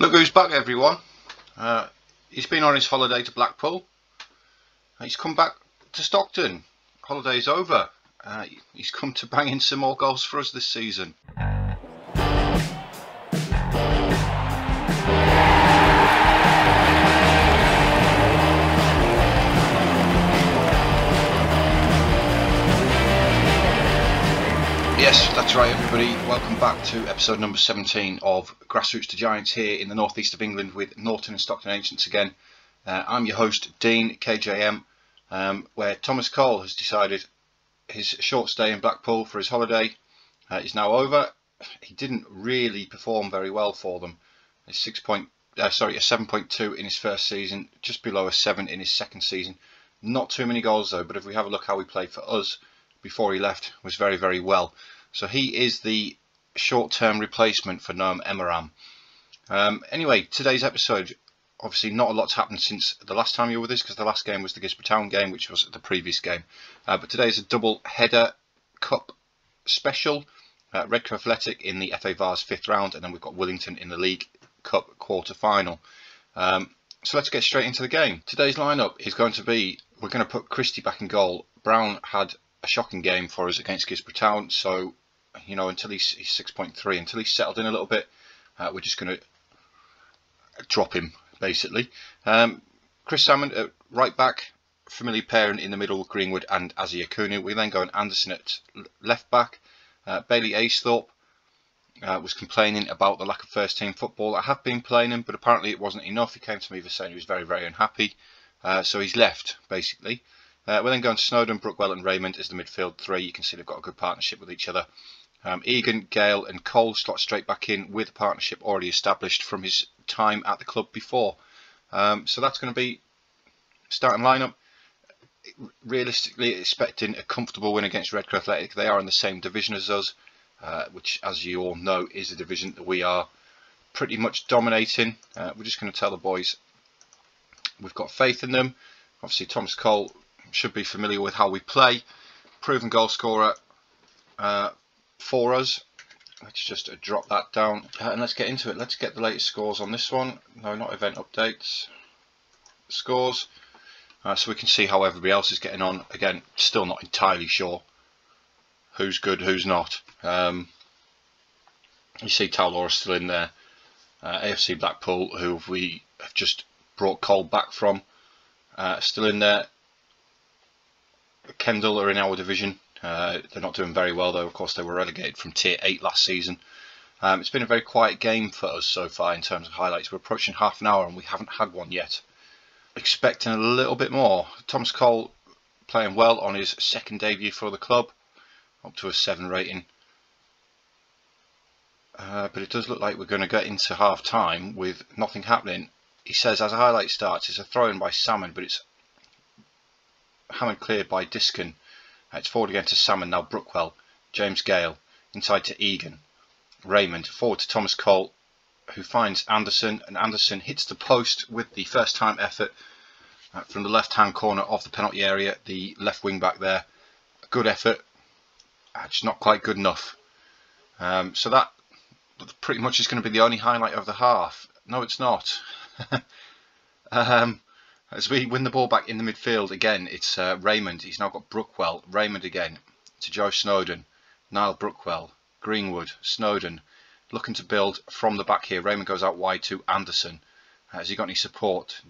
Look who's back everyone. Uh, he's been on his holiday to Blackpool. He's come back to Stockton. Holiday's over. Uh, he's come to bang in some more goals for us this season. Yes, that's right, everybody. Welcome back to episode number 17 of Grassroots to Giants here in the northeast of England with Norton and Stockton Ancients again. Uh, I'm your host, Dean KJM, um, where Thomas Cole has decided his short stay in Blackpool for his holiday uh, is now over. He didn't really perform very well for them. A six point, uh, sorry, a 7.2 in his first season, just below a seven in his second season. Not too many goals though, but if we have a look how he played for us before he left was very, very well. So he is the short-term replacement for Noam Emaram. Um, anyway, today's episode, obviously not a lot's happened since the last time you were with us because the last game was the Guisborough Town game, which was the previous game. Uh, but today is a double header cup special. Uh, Redcar Athletic in the FA Vase fifth round, and then we've got Willington in the League Cup quarter final. Um, so let's get straight into the game. Today's lineup is going to be we're going to put Christie back in goal. Brown had a shocking game for us against Guisborough Town, so you know, until he's, he's 6.3, until he's settled in a little bit, uh, we're just going to drop him, basically. Um, Chris Salmon at right back, familiar pairing in the middle, Greenwood and Azzy Akuna. We then go on Anderson at left back. Uh, Bailey Aisthorpe uh, was complaining about the lack of first team football. I have been playing him, but apparently it wasn't enough. He came to me for saying he was very, very unhappy. Uh, so he's left, basically. Uh, we're then going to Snowden, Brookwell and Raymond as the midfield three. You can see they've got a good partnership with each other. Um, Egan, Gale and Cole slot straight back in with a partnership already established from his time at the club before. Um, so that's going to be starting lineup. Realistically expecting a comfortable win against Redcar Athletic. They are in the same division as us, uh, which as you all know is a division that we are pretty much dominating. Uh, we're just going to tell the boys we've got faith in them. Obviously Thomas Cole should be familiar with how we play. Proven goal scorer, uh, for us. Let's just drop that down uh, and let's get into it. Let's get the latest scores on this one. No, not event updates. Scores. Uh, so we can see how everybody else is getting on. Again, still not entirely sure who's good, who's not. Um, you see Tow Law still in there. Uh, AFC Blackpool, who we have just brought Cole back from, uh, still in there. Kendal are in our division. Uh, they're not doing very well though. Of course, they were relegated from Tier 8 last season. Um, it's been a very quiet game for us so far in terms of highlights. We're approaching half an hour and we haven't had one yet. Expecting a little bit more. Thomas Cole playing well on his second debut for the club. Up to a 7 rating. Uh, but it does look like we're going to get into half time with nothing happening. He says as a highlight starts, it's a throw in by Salmon, but it's hammered clear by Diskin. It's forward again to Salmon, now Brookwell, James Gale, inside to Egan, Raymond, forward to Thomas Cole, who finds Anderson, and Anderson hits the post with the first time effort uh, from the left hand corner of the penalty area, the left wing back there. Good effort, uh, just not quite good enough. Um, so that pretty much is going to be the only highlight of the half. No, it's not. um, as we win the ball back in the midfield again, it's uh, Raymond. He's now got Brookwell. Raymond again to Joe Snowden. Niall Brookwell. Greenwood. Snowden. Looking to build from the back here. Raymond goes out wide to Anderson. Has he got any support?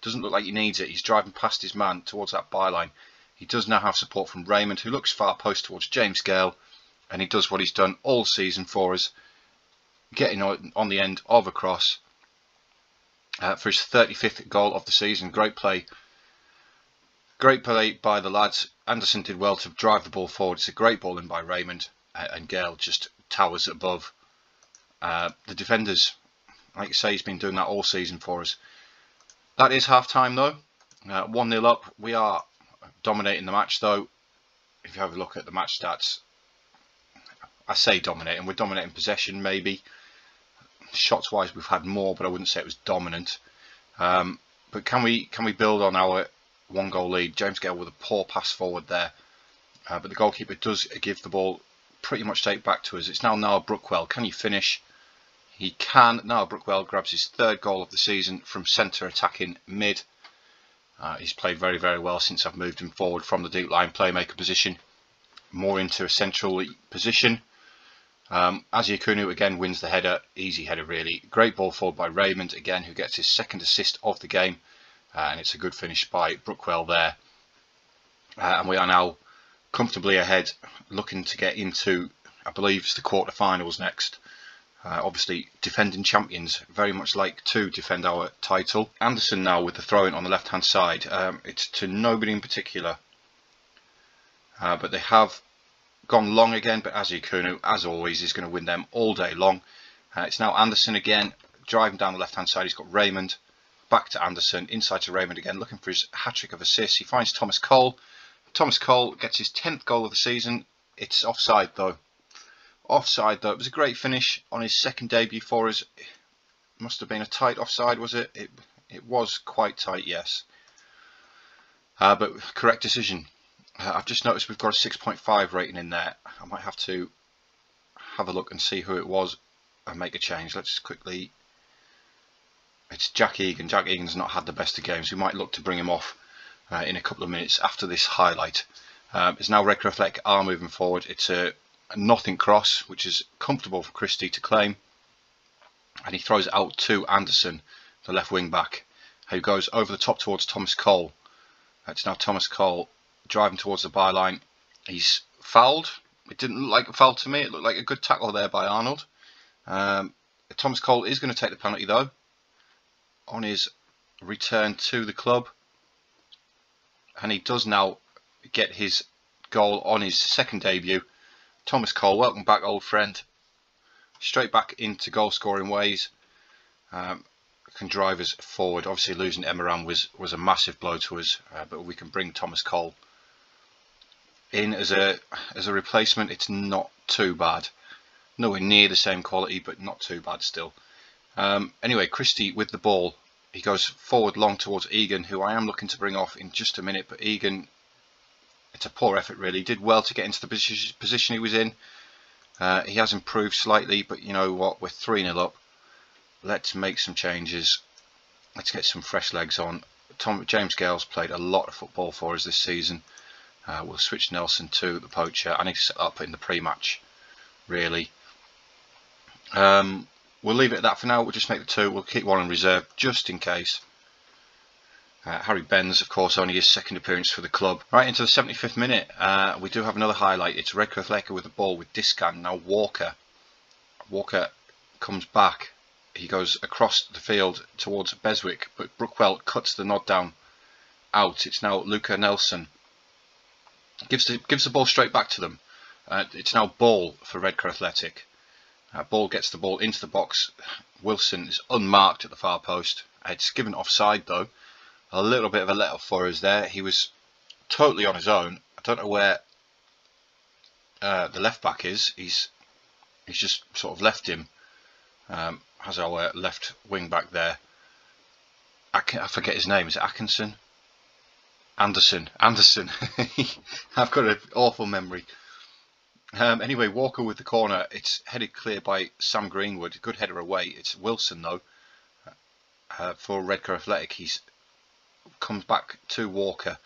Doesn't look like he needs it. He's driving past his man towards that byline. He does now have support from Raymond, who looks far post towards James Gale. And he does what he's done all season for us. Getting on the end of a cross uh, for his 35th goal of the season. Great play. Great play by the lads. Anderson did well to drive the ball forward. It's a great ball in by Raymond uh, and Gale just towers above. Uh, the defenders, like you say, he's been doing that all season for us. That is half time though. 1-0 up. We are dominating the match though. If you have a look at the match stats, I say dominating. We're dominating possession maybe shots wise we've had more but I wouldn't say it was dominant. Um, but can we can we build on our one goal lead? James Gale with a poor pass forward there. Uh, but the goalkeeper does give the ball pretty much straight back to us. It's now Niall Brookwell. Can you finish? He can. Now Brookwell grabs his third goal of the season from centre attacking mid. Uh, he's played very, very well since I've moved him forward from the deep line playmaker position, more into a central position. Um, Eze again wins the header, easy header really. Great ball forward by Raymond again, who gets his second assist of the game, uh, and it's a good finish by Brookwell there. Uh, and we are now comfortably ahead, looking to get into, I believe, it's the quarter-finals next. Uh, obviously, defending champions, very much like to defend our title. Anderson now with the throw-in on the left-hand side. Um, it's to nobody in particular, uh, but they have gone long again. But Ikunu, as always, is going to win them all day long. Uh, it's now Anderson again, driving down the left-hand side. He's got Raymond, back to Anderson, inside to Raymond again, looking for his hat-trick of assists. He finds Thomas Cole. Thomas Cole gets his 10th goal of the season. It's offside though offside though. It was a great finish on his second debut for us. It must have been a tight offside, was it? It, it was quite tight, yes. Uh, but correct decision. Uh, I've just noticed we've got a 6.5 rating in there. I might have to have a look and see who it was and make a change. Let's quickly... It's Jack Egan. Jack Egan's not had the best of games. We might look to bring him off uh, in a couple of minutes after this highlight. Um, it's now Redcar Athletic are moving forward. It's a nothing cross, which is comfortable for Christie to claim. And he throws it out to Anderson, the left wing back, who goes over the top towards Thomas Cole. It's now Thomas Cole driving towards the byline. He's fouled. It didn't look like a foul to me. It looked like a good tackle there by Arnold. Um, Thomas Cole is going to take the penalty though on his return to the club. And he does now get his goal on his second debut Thomas Cole, welcome back, old friend. Straight back into goal scoring ways. Um, can drive us forward. Obviously, losing Emiran was was a massive blow to us, uh, but we can bring Thomas Cole in as a as a replacement. It's not too bad. Nowhere near the same quality, but not too bad still. Um, anyway, Christie with the ball. He goes forward long towards Egan, who I am looking to bring off in just a minute, but Egan it's a poor effort really. He did well to get into the position he was in. Uh, he has improved slightly, but you know what? We're 3 0 up. Let's make some changes. Let's get some fresh legs on. Tom James Gales played a lot of football for us this season. Uh, we'll switch Nelson to the poacher. I need to set up in the pre-match, really. Um, we'll leave it at that for now. We'll just make the two. We'll keep one in reserve just in case. Uh, Harry Benz, of course, only his second appearance for the club. Right into the 75th minute, uh, we do have another highlight. It's Athletic with the ball with Discan. Now Walker. Walker comes back. He goes across the field towards Beswick, but Brookwell cuts the nod down out. It's now Luca Nelson. Gives the, gives the ball straight back to them. Uh, it's now ball for Redcar Athletic. Uh, ball gets the ball into the box. Wilson is unmarked at the far post. It's given offside though a little bit of a let off for us there. He was totally on his own. I don't know where uh, the left back is. He's he's just sort of left him. Um, has our left wing back there. I, I forget his name. Is it Atkinson? Anderson. Anderson. I've got an awful memory. Um, anyway, Walker with the corner. It's headed clear by Sam Greenwood. Good header away. It's Wilson though. Uh, for Redcar Athletic, he's comes back to Walker.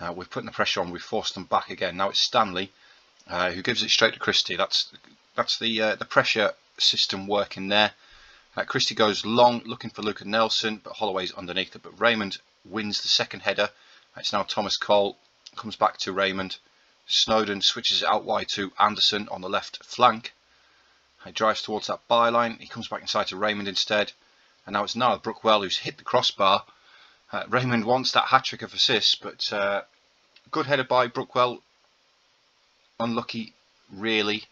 Uh, we're putting the pressure on. We've forced them back again. Now it's Stanley uh, who gives it straight to Christie. That's that's the uh, the pressure system working there. Uh, Christie goes long, looking for Luca Nelson, but Holloway's underneath it. But Raymond wins the second header. It's now Thomas Cole comes back to Raymond. Snowden switches it out wide to Anderson on the left flank. He drives towards that byline. He comes back inside to Raymond instead. And now it's Niall Brookwell who's hit the crossbar uh, Raymond wants that hat trick of assists, but uh, good header by Brookwell. Unlucky, really.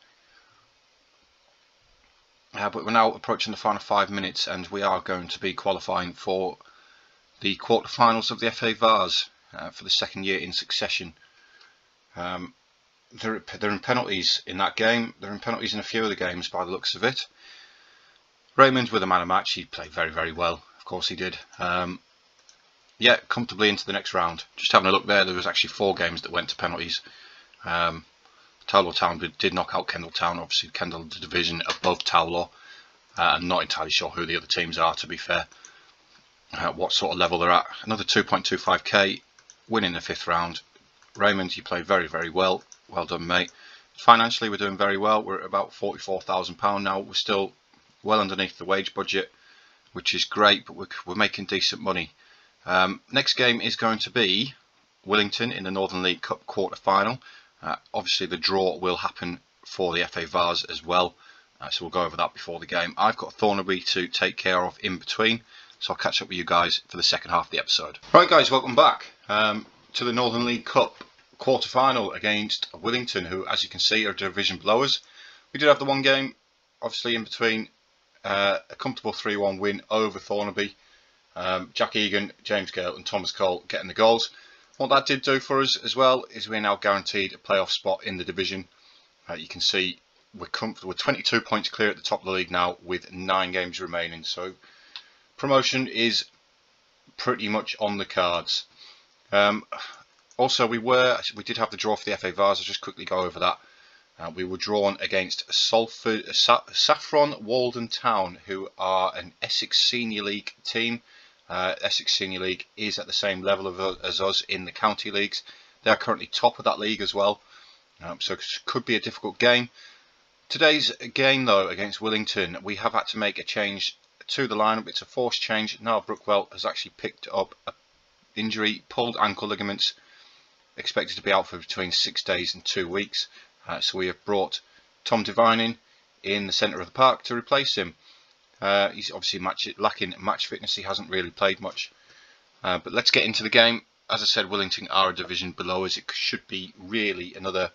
Uh, but we're now approaching the final five minutes, and we are going to be qualifying for the quarterfinals of the FA Vase uh, for the second year in succession. Um, they're, they're in penalties in that game. They're in penalties in a few of the games by the looks of it. Raymond with a man of match. He played very, very well. Of course he did. Um, yeah, comfortably into the next round. Just having a look there, there was actually four games that went to penalties. Um, Town did knock out Kendal Town, obviously Kendal the division above Tow Law. Uh, I'm not entirely sure who the other teams are, to be fair. Uh, what sort of level they're at. Another 2.25k, winning the fifth round. Raymond, you played very, very well. Well done, mate. Financially, we're doing very well. We're at about £44,000 now. We're still well underneath the wage budget, which is great, but we're, we're making decent money. Um, next game is going to be Willington in the Northern League Cup quarter final. Uh, obviously, the draw will happen for the FA Vase as well, uh, so we'll go over that before the game. I've got Thornaby to take care of in between, so I'll catch up with you guys for the second half of the episode. Right, guys, welcome back um, to the Northern League Cup quarter final against Willington, who, as you can see, are division below us. We did have the one game, obviously, in between uh, a comfortable 3 1 win over Thornaby. Um, Jack Egan, James Gale, and Thomas Cole getting the goals. What that did do for us as well is we're now guaranteed a playoff spot in the division. Uh, you can see we're comfortable. We're 22 points clear at the top of the league now with nine games remaining. So promotion is pretty much on the cards. Um, also, we were we did have the draw for the FA Vase. I'll just quickly go over that. Uh, we were drawn against Salford, Sa Saffron Walden Town, who are an Essex Senior League team. Uh, Essex Senior League is at the same level of, uh, as us in the county leagues. They are currently top of that league as well, um, so it could be a difficult game. Today's game, though, against Willington, we have had to make a change to the lineup. It's a force change. Now Brookwell has actually picked up an injury, pulled ankle ligaments, expected to be out for between six days and two weeks. Uh, so we have brought Tom Devine in in the centre of the park to replace him. Uh, he's obviously match, lacking match fitness. He hasn't really played much. Uh, but let's get into the game. As I said, Willington are a division below us. It should be really another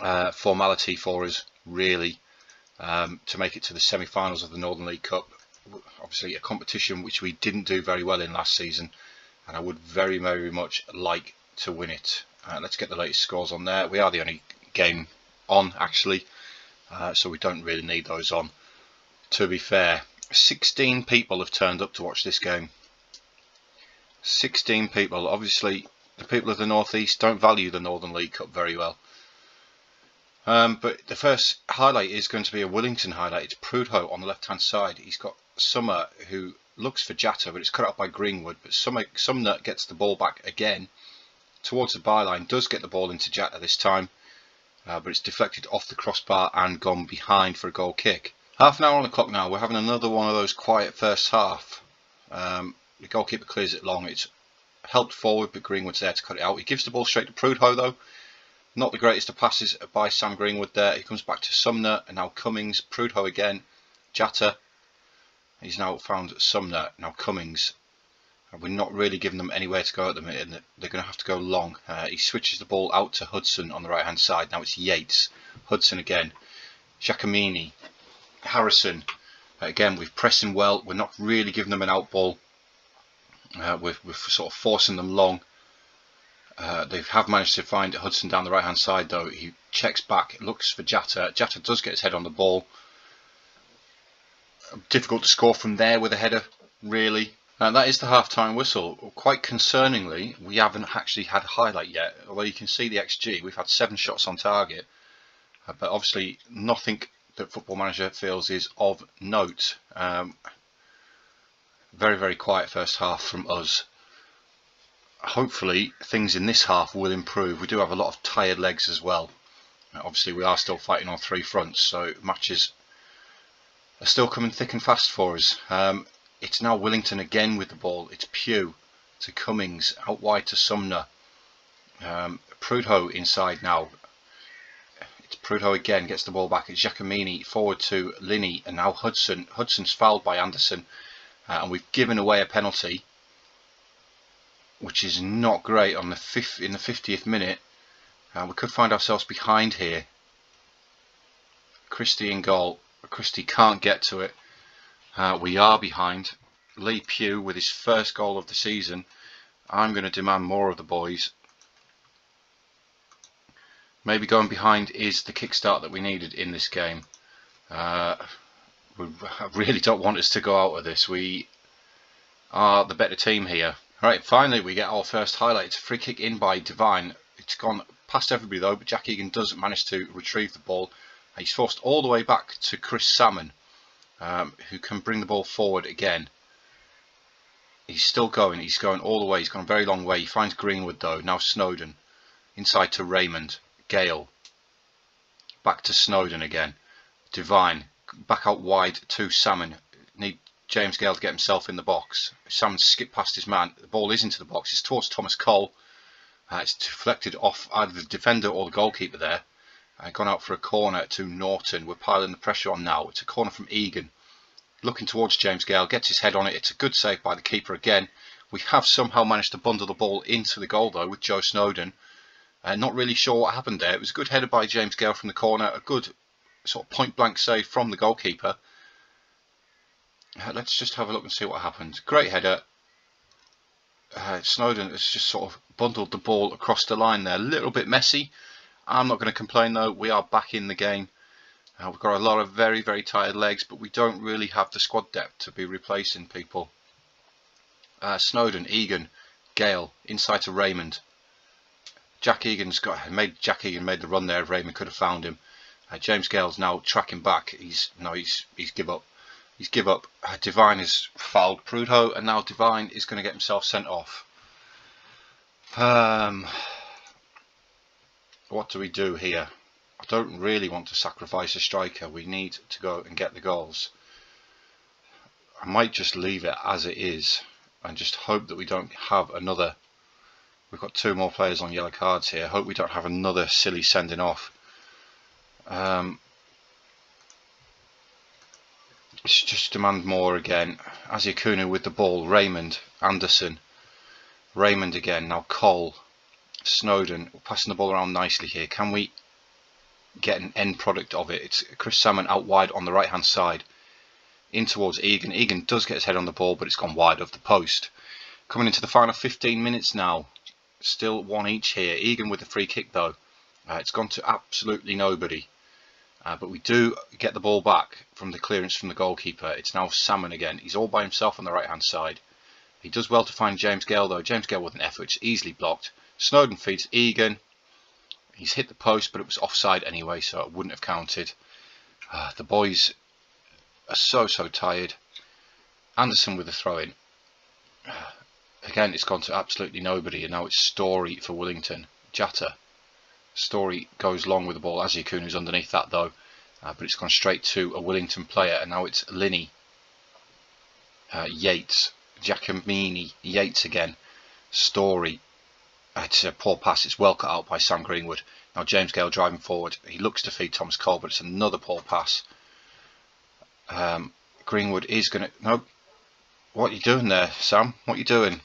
uh, formality for us, really, um, to make it to the semi-finals of the Northern League Cup. Obviously, a competition which we didn't do very well in last season, and I would very, very much like to win it. Uh, let's get the latest scores on there. We are the only game on, actually, uh, so we don't really need those on to be fair. 16 people have turned up to watch this game. 16 people. Obviously, the people of the Northeast don't value the Northern League Cup very well. Um, but the first highlight is going to be a Willington highlight. It's Prudhoe on the left-hand side. He's got Summer who looks for Jatta, but it's cut out by Greenwood. But Summer, Sumner gets the ball back again towards the byline. Does get the ball into Jatta this time, uh, but it's deflected off the crossbar and gone behind for a goal kick. Half an hour on the clock now. We're having another one of those quiet first half. Um, the goalkeeper clears it long. It's helped forward, but Greenwood's there to cut it out. He gives the ball straight to Prudhoe, though. Not the greatest of passes by Sam Greenwood there. He comes back to Sumner, and now Cummings. Prudhoe again. Jatta. He's now found Sumner. Now Cummings. We're not really giving them anywhere to go at the minute. They're going to have to go long. Uh, he switches the ball out to Hudson on the right-hand side. Now it's Yates. Hudson again. Giacomini. Harrison, again, we've pressed him well. We're not really giving them an out ball. Uh, we're, we're, sort of forcing them long. Uh, they have managed to find Hudson down the right hand side though. He checks back, looks for Jatta. Jatta does get his head on the ball. Difficult to score from there with a header, really. Uh, that is the half-time whistle. Quite concerningly, we haven't actually had a highlight yet. Although you can see the XG, we've had seven shots on target. Uh, but obviously nothing that Football Manager feels is of note. Um, very, very quiet first half from us. Hopefully things in this half will improve. We do have a lot of tired legs as well. Obviously we are still fighting on three fronts, so matches are still coming thick and fast for us. Um, it's now Willington again with the ball. It's Pugh to Cummings, out wide to Sumner. Um, Prudhoe inside now. It's Prudhoe again gets the ball back. It's Giacomini forward to Linney and now Hudson. Hudson's fouled by Anderson uh, and we've given away a penalty which is not great on the fifth in the 50th minute. Uh, we could find ourselves behind here. Christie in goal. Christie can't get to it. Uh, we are behind. Lee Pugh with his first goal of the season. I'm going to demand more of the boys maybe going behind is the kickstart that we needed in this game. Uh, we really don't want us to go out of this. We are the better team here. Right, finally we get our first highlight. Free kick in by Devine. It's gone past everybody though, but Jack Egan doesn't manage to retrieve the ball. He's forced all the way back to Chris Salmon. um, who can bring the ball forward again. He's still going, he's going all the way, he's gone a very long way. He finds Greenwood though, now Snowden. Inside to Raymond, Gale. Back to Snowden again. Devine, back out wide to Salmon. James Gale to get himself in the box. Salmon skipped past his man. The ball is into the box. It's towards Thomas Cole. Uh, it's deflected off either the defender or the goalkeeper there. Uh, gone out for a corner to Norton. We're piling the pressure on now. It's a corner from Egan. Looking towards James Gale. Gets his head on it. It's a good save by the keeper again. We have somehow managed to bundle the ball into the goal though with Joe Snowden. Uh, not really sure what happened there. It was a good header by James Gale from the corner. A good sort of point blank save from the goalkeeper. Uh, let's just have a look and see what happens. Great header. Uh, Snowden has just sort of bundled the ball across the line there. A little bit messy. I'm not going to complain though. We are back in the game. Uh, we've got a lot of very, very tired legs, but we don't really have the squad depth to be replacing people. Uh, Snowden, Egan, Gale, inside to Raymond. Jack Egan's got made Jack Egan made the run there. Raymond could have found him. Uh, James Gale's now tracking back. He's no, he's he's give up. He's give up. Uh, Devine has fouled Prudhoe, and now Devine is going to get himself sent off. Um, what do we do here? I don't really want to sacrifice a striker. We need to go and get the goals. I might just leave it as it is and just hope that we don't have another we've got two more players on yellow cards here hope we don't have another silly sending off um, just demand more again Asiakunu with the ball Raymond Anderson Raymond again now Cole Snowden passing the ball around nicely here can we get an end product of it it's Chris Salmon out wide on the right hand side in towards Egan. Egan does get his head on the ball, but it's gone wide of the post. Coming into the final 15 minutes now. Still one each here. Egan with the free kick though. Uh, it's gone to absolutely nobody. Uh, but we do get the ball back from the clearance from the goalkeeper. It's now Salmon again. He's all by himself on the right hand side. He does well to find James Gale though. James Gale with an effort. It's easily blocked. Snowden feeds Egan. He's hit the post but it was offside anyway so it wouldn't have counted. Uh, the boys are so, so tired. Anderson with a throw-in. Again, it's gone to absolutely nobody, and now it's Story for Willington. Jatta. Story goes long with the ball. Asiakun is underneath that, though. Uh, but it's gone straight to a Willington player, and now it's Linney. Uh, Yates. Giacomini. Yates again. Story. It's a poor pass. It's well cut out by Sam Greenwood. Now James Gale driving forward. He looks to feed Thomas Cole, but it's another poor pass um, Greenwood is going to... No, what are you doing there, Sam? What are you doing?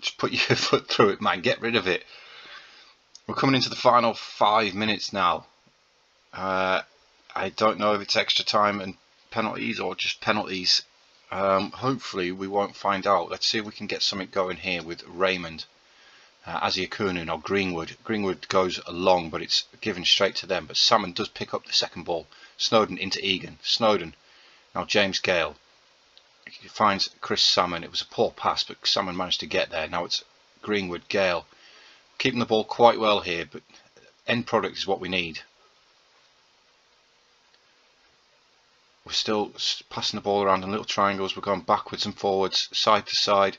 Just put your foot through it, man. Get rid of it. We're coming into the final five minutes now. Uh, I don't know if it's extra time and penalties or just penalties. Um, hopefully we won't find out. Let's see if we can get something going here with Raymond. Uh, Asiakunu or Greenwood. Greenwood goes along, but it's given straight to them. But Salmon does pick up the second ball. Snowden into Egan. Snowden now James Gale he finds Chris Salmon. It was a poor pass, but Salmon managed to get there. Now it's Greenwood Gale keeping the ball quite well here, but end product is what we need. We're still passing the ball around in little triangles. We're going backwards and forwards, side to side.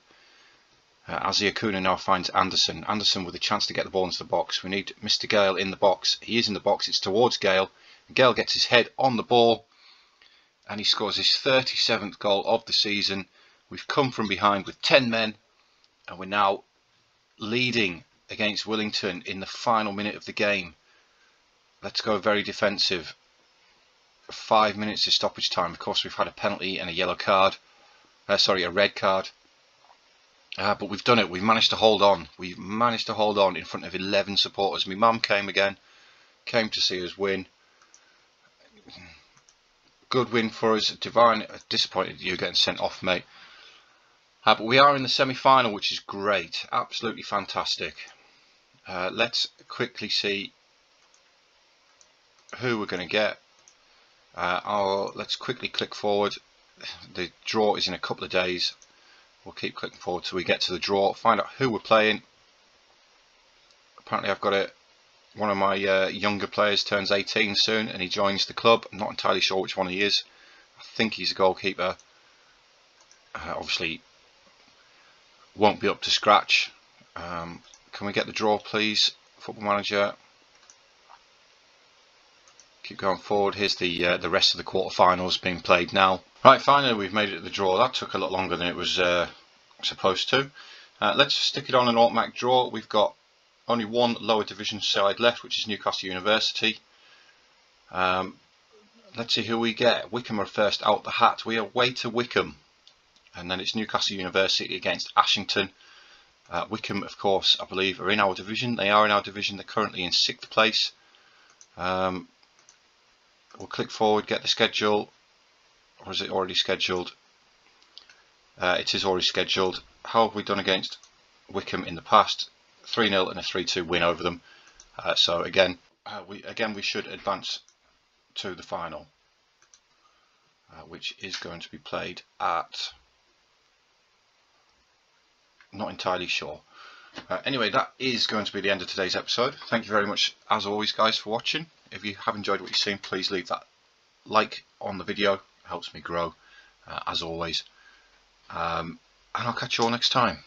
Uh, now finds Anderson. Anderson with a chance to get the ball into the box. We need Mr. Gale in the box. He is in the box. It's towards Gale. Gale gets his head on the ball and he scores his 37th goal of the season. We've come from behind with 10 men and we're now leading against Willington in the final minute of the game. Let's go very defensive. Five minutes of stoppage time. Of course, we've had a penalty and a yellow card. Uh, sorry, a red card. Uh, but we've done it. We've managed to hold on. We've managed to hold on in front of 11 supporters. My mum came again, came to see us win good win for us. Devine, disappointed you're getting sent off, mate. Uh, but we are in the semi-final, which is great. Absolutely fantastic. Uh, let's quickly see who we're going to get. Uh, let's quickly click forward. The draw is in a couple of days. We'll keep clicking forward till we get to the draw. Find out who we're playing. Apparently I've got a one of my uh, younger players turns 18 soon and he joins the club. I'm not entirely sure which one he is. I think he's a goalkeeper. Uh, obviously, won't be up to scratch. Um, can we get the draw, please, Football Manager? Keep going forward. Here's the uh, the rest of the quarterfinals being played now. Right, finally we've made it to the draw. That took a lot longer than it was uh, supposed to. Uh, let's stick it on an automatic draw. We've got only one lower division side left, which is Newcastle University. Um, let's see who we get. Whickham are first out the hat. We are way to Whickham. And then it's Newcastle University against Ashington. Uh, Whickham, of course, I believe, are in our division. They are in our division. They're currently in sixth place. Um, we'll click forward, get the schedule. Or is it already scheduled? Uh, it is already scheduled. How have we done against Whickham in the past? 3-0 and a 3-2 win over them. Uh, so again, uh, we again we should advance to the final, uh, which is going to be played at. Not entirely sure. Uh, anyway, that is going to be the end of today's episode. Thank you very much, as always, guys, for watching. If you have enjoyed what you've seen, please leave that like on the video. It helps me grow, uh, as always. Um, and I'll catch you all next time.